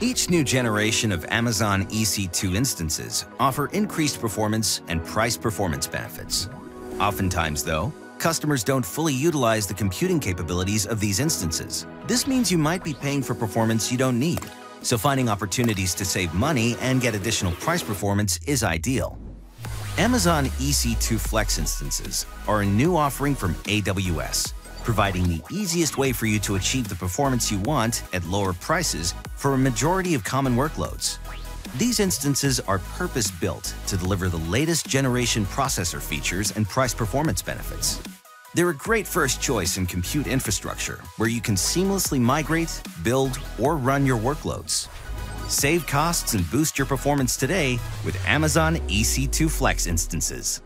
Each new generation of Amazon EC2 instances offer increased performance and price performance benefits. Oftentimes, though, customers don't fully utilize the computing capabilities of these instances. This means you might be paying for performance you don't need, so finding opportunities to save money and get additional price performance is ideal. Amazon EC2 Flex instances are a new offering from AWS, providing the easiest way for you to achieve the performance you want at lower prices for a majority of common workloads. These instances are purpose-built to deliver the latest generation processor features and price performance benefits. They're a great first choice in compute infrastructure where you can seamlessly migrate, build, or run your workloads. Save costs and boost your performance today with Amazon EC2 Flex instances.